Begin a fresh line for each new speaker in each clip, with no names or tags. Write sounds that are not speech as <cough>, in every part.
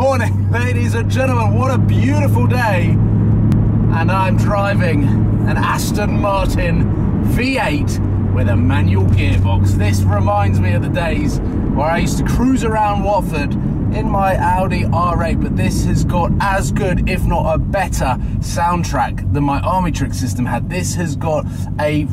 morning, <laughs> ladies and gentlemen. What a beautiful day. And I'm driving an Aston Martin V8 with a manual gearbox. This reminds me of the days where I used to cruise around Watford in my Audi R8, but this has got as good, if not a better, soundtrack than my Armytrix system had. This has got a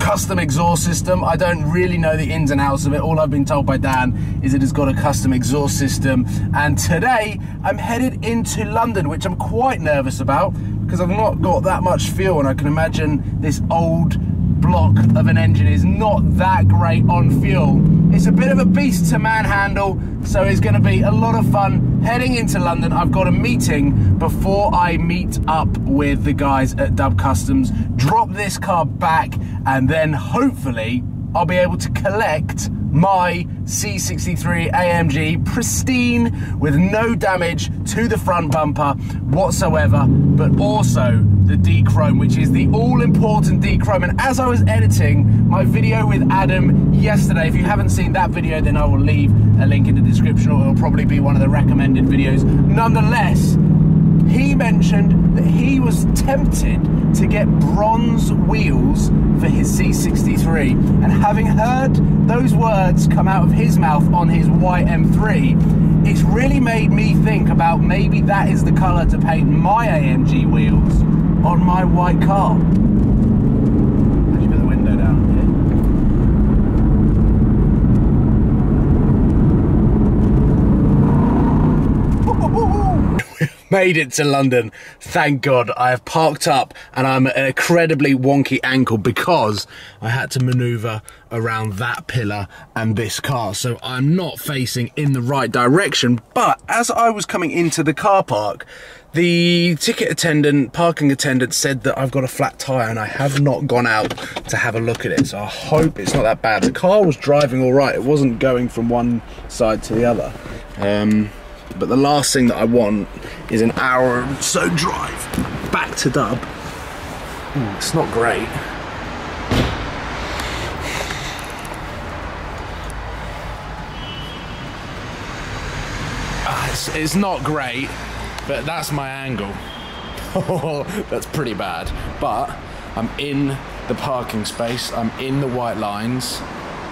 custom exhaust system. I don't really know the ins and outs of it. All I've been told by Dan is it has got a custom exhaust system. And today I'm headed into London, which I'm quite nervous about because I've not got that much fuel and I can imagine this old block of an engine is not that great on fuel. It's a bit of a beast to manhandle, so it's going to be a lot of fun heading into London. I've got a meeting before I meet up with the guys at Dub Customs, drop this car back, and then hopefully I'll be able to collect my C63 AMG pristine with no damage to the front bumper whatsoever, but also the dechrome, which is the all-important dechrome. And as I was editing my video with Adam yesterday, if you haven't seen that video, then I will leave a link in the description, or it'll probably be one of the recommended videos. Nonetheless, he mentioned that he was tempted to get bronze wheels for his C63. And having heard those words come out of his mouth on his white M3, it's really made me think about maybe that is the colour to paint my AMG wheels on my white car. Actually put the window down made it to London. Thank God. I have parked up and I'm an incredibly wonky ankle because I had to maneuver around that pillar and this car. So I'm not facing in the right direction. But as I was coming into the car park, the ticket attendant, parking attendant said that I've got a flat tyre and I have not gone out to have a look at it. So I hope it's not that bad. The car was driving all right. It wasn't going from one side to the other. Um, but the last thing that I want is an hour or so drive back to Dub. Mm, it's not great. Ah, it's, it's not great, but that's my angle. <laughs> that's pretty bad. But I'm in the parking space, I'm in the white lines,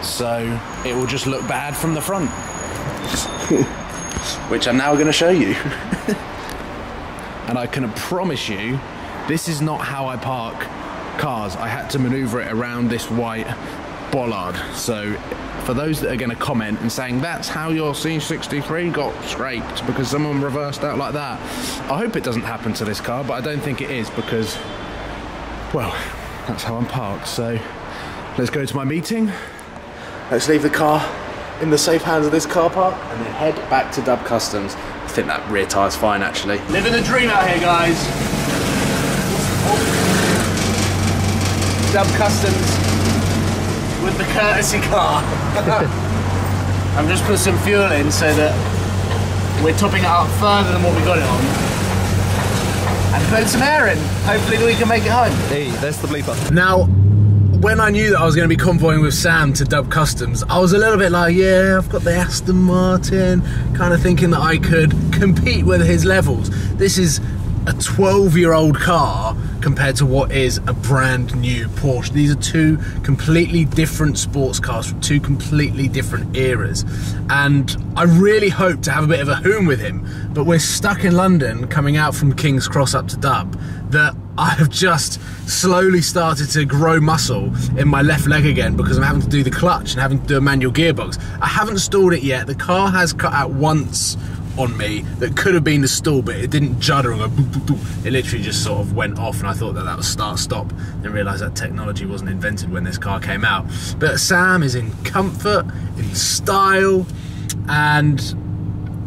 so it will just look bad from the front. <laughs> which I'm now going to show you. <laughs> and I can promise you, this is not how I park cars. I had to maneuver it around this white bollard. So for those that are going to comment and saying that's how your C63 got scraped because someone reversed out like that, I hope it doesn't happen to this car, but I don't think it is because, well, that's how I'm parked. So let's go to my meeting. Let's leave the car in the safe hands of this car park and then head back to Dub Customs. I think that rear tyre's fine actually. Living the dream out here guys. Dub Customs with the courtesy car. <laughs> I'm just put some fuel in so that we're topping it up further than what we got it on. And put some air in. Hopefully we can make it home.
Hey, that's the bleeper.
Now, when I knew that I was going to be convoying with Sam to Dub Customs, I was a little bit like, yeah, I've got the Aston Martin, kind of thinking that I could <laughs> compete with his levels. This is a 12 year old car compared to what is a brand new Porsche. These are two completely different sports cars from two completely different eras. And I really hope to have a bit of a hoon with him, but we're stuck in London coming out from King's Cross up to Dub that <laughs> I have just slowly started to grow muscle in my left leg again because I'm having to do the clutch and having to do a manual gearbox. I haven't stalled it yet. The car has cut out once on me that could have been the stall, but it didn't judder and go boop, boop, boop. It literally just sort of went off, and I thought that that was start stop. Then realised that technology wasn't invented when this car came out. But Sam is in comfort, in style, and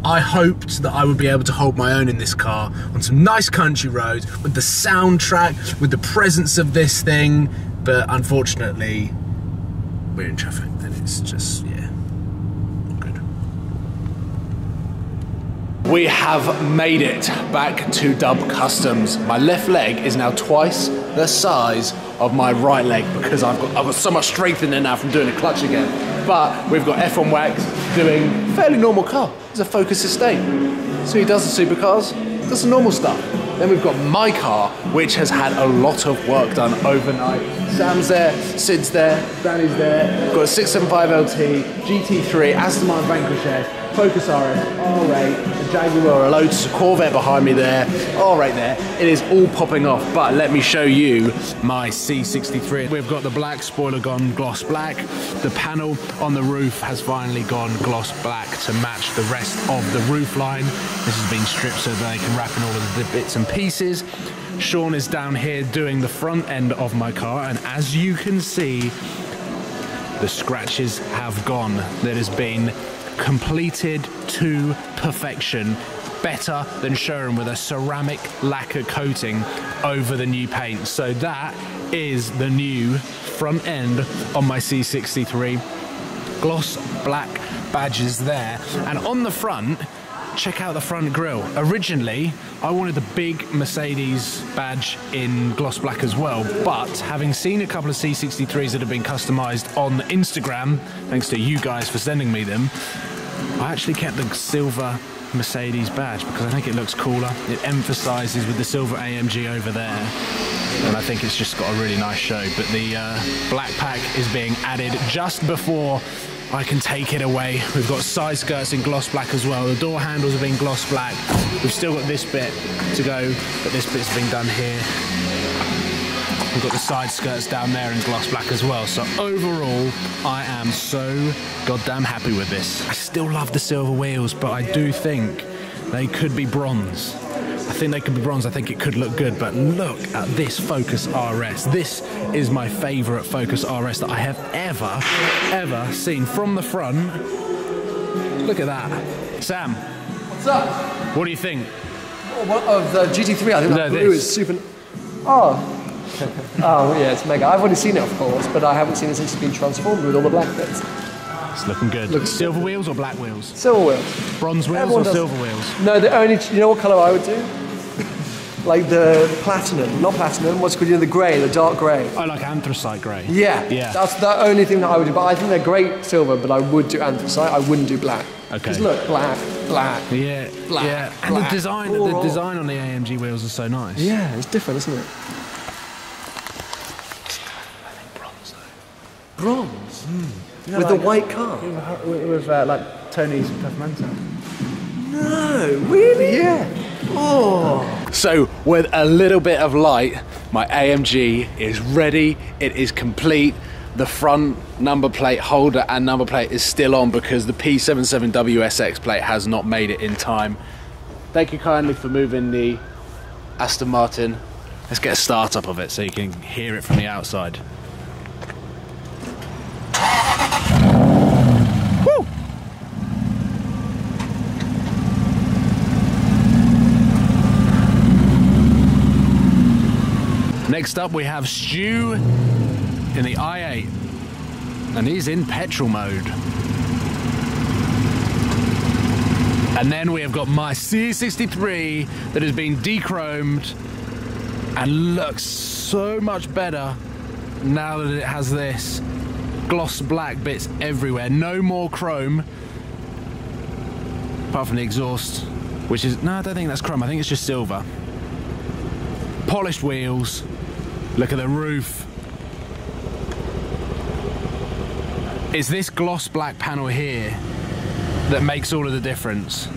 I hoped that I would be able to hold my own in this car on some nice country roads with the soundtrack, with the presence of this thing, but unfortunately, we're in traffic and it's just, yeah, not good. We have made it back to Dub Customs. My left leg is now twice the size of my right leg because I've got, I've got so much strength in there now from doing a clutch again. But we've got F1 Wax doing fairly normal car. It's a Focus Estate. So he does the supercars, does the normal stuff. Then we've got my car, which has had a lot of work done overnight. Sam's there, Sid's there, Danny's there. Got a 675 LT, GT3, Aston Martin Vanquish Focus RS, R8, the Jaguar, Lotus, a Corvette behind me there, R8 there. It is all popping off, but let me show you my C63. We've got the black spoiler gone gloss black. The panel on the roof has finally gone gloss black to match the rest of the roof line. This has been stripped so they can wrap in all of the bits and pieces. Sean is down here doing the front end of my car, and as you can see, the scratches have gone. There has been completed to perfection better than shown with a ceramic lacquer coating over the new paint. So that is the new front end on my C63. Gloss black badges there. And on the front, check out the front grille. Originally, I wanted the big Mercedes badge in gloss black as well, but having seen a couple of C63s that have been customized on Instagram, thanks to you guys for sending me them, I actually kept the silver Mercedes badge because I think it looks cooler. It emphasizes with the silver AMG over there. And I think it's just got a really nice show. But the uh, black pack is being added just before I can take it away. We've got side skirts in gloss black as well. The door handles have been gloss black. We've still got this bit to go, but this bit's been done here. We've got the side skirts down there in gloss black as well. So overall, I am so goddamn happy with this. I still love the silver wheels, but I do think they could be bronze. I think they could be bronze. I think it could look good, but look at this Focus RS. This is my favorite Focus RS that I have ever, ever seen from the front. Look at that. Sam.
What's up?
What do you think?
Oh, of the GT3, I think
No,
that blue
this.
is super. Oh. <laughs> oh, yeah, it's mega. I've already seen it, of course, but I haven't seen it since it's been transformed with all the black bits.
It's looking good.
Looks-
silver wheels or black wheels?
Silver wheels.
Bronze wheels
Everyone
or
does-
silver wheels?
No, the only. You know what colour I would do? <laughs> like the platinum, not platinum. What's called? You know, the grey, the dark grey.
I like anthracite grey.
Yeah,
Yeah.
That's the only thing that I would do. But I think they're great silver, but I would do anthracite. I wouldn't do black.
Okay.
Just look, black, black.
Yeah,
Black,
yeah, and the design,
all
the
wrong.
design on the AMG wheels is so nice.
Yeah, it's different, isn't it?
bronze
Bronze. Hmm.
Know,
With the white car.
with, with uh, like Tony's Pavimento.
No, really? Yeah. Oh.
So, with a little bit of light, my AMG is ready. It is complete. The front number plate holder and number plate is still on because the P77WSX plate has not made it in time. Thank you kindly for moving the Aston Martin. Let's get a start up of it so you can hear it from the outside. Next up, we have Stu in the i8, and he's in petrol mode. And then we have got my C63 that has been dechromed and looks so much better now that it has this gloss black bits everywhere. No more chrome, apart from the exhaust, which is no, I don't think that's chrome. I think it's just silver. Polished wheels. Look at the roof. It's this gloss black panel here that makes all of the difference.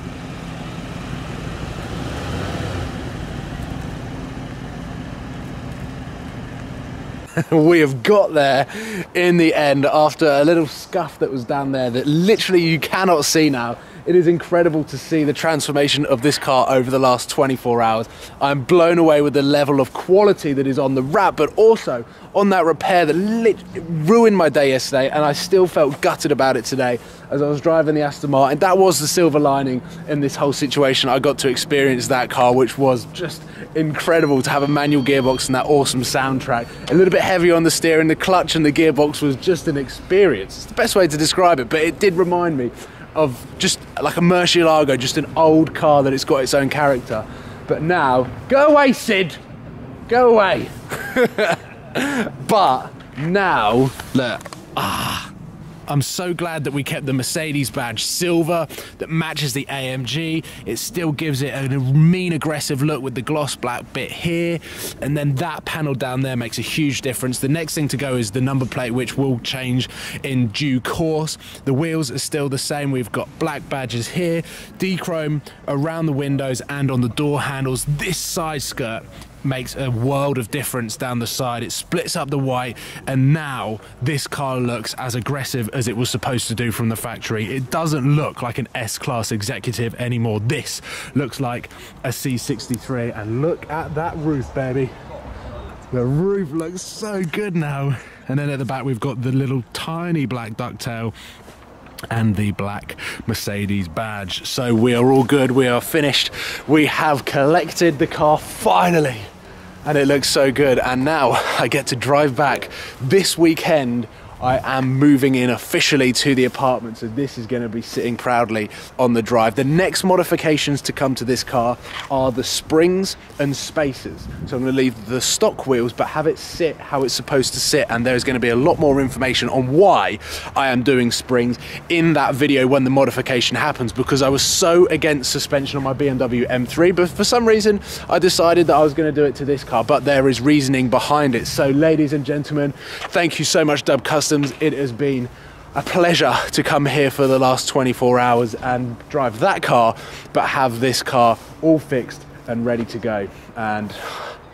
<laughs> we have got there in the end after a little scuff that was down there that literally you cannot see now. It is incredible to see the transformation of this car over the last 24 hours. I'm blown away with the level of quality that is on the wrap, but also on that repair that lit- ruined my day yesterday, and I still felt gutted about it today as I was driving the Aston Martin. That was the silver lining in this whole situation. I got to experience that car, which was just incredible to have a manual gearbox and that awesome soundtrack. A little bit heavy on the steering, the clutch and the gearbox was just an experience. It's the best way to describe it, but it did remind me of just like a Murcielago, just an old car that it's got its own character. But now, go away, Sid! Go away! <laughs> but now, look, ah, I'm so glad that we kept the Mercedes badge silver that matches the AMG. It still gives it a mean aggressive look with the gloss black bit here. And then that panel down there makes a huge difference. The next thing to go is the number plate, which will change in due course. The wheels are still the same. We've got black badges here, dechrome around the windows and on the door handles. This side skirt makes a world of difference down the side. It splits up the white, and now this car looks as aggressive as it was supposed to do from the factory. It doesn't look like an S-Class executive anymore. This looks like a C63, and look at that roof, baby. The roof looks so good now. And then at the back, we've got the little tiny black ducktail and the black Mercedes badge. So we are all good, we are finished. We have collected the car finally and it looks so good. And now <laughs> I get to drive back this weekend I am moving in officially to the apartment, so this is going to be sitting proudly on the drive. The next modifications to come to this car are the springs and spacers. So I'm going to leave the stock wheels, but have it sit how it's supposed to sit, and there's going to be a lot more information on why I am doing springs in that video when the modification happens, because I was so against suspension on my BMW M3, but for some reason I decided that I was going to do it to this car, but there is reasoning behind it. So ladies and gentlemen, thank you so much Dub Customs Customs. It has been a pleasure to come here for the last 24 hours and drive that car, but have this car all fixed and ready to go. And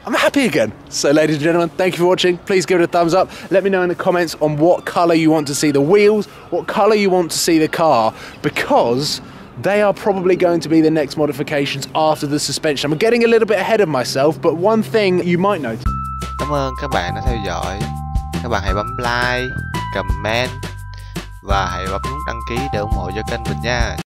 I'm happy again. So, ladies and gentlemen, thank you for watching. Please give it a thumbs up. Let me know in the comments on what colour you want to see the wheels, what colour you want to see the car, because they are probably going to be the next modifications after the suspension. I'm getting a little bit ahead of myself, but one thing you might notice.
Cảm ơn các bạn đã theo dõi. Các bạn hãy bấm like, comment và hãy bấm nút đăng ký để ủng hộ cho kênh mình nha.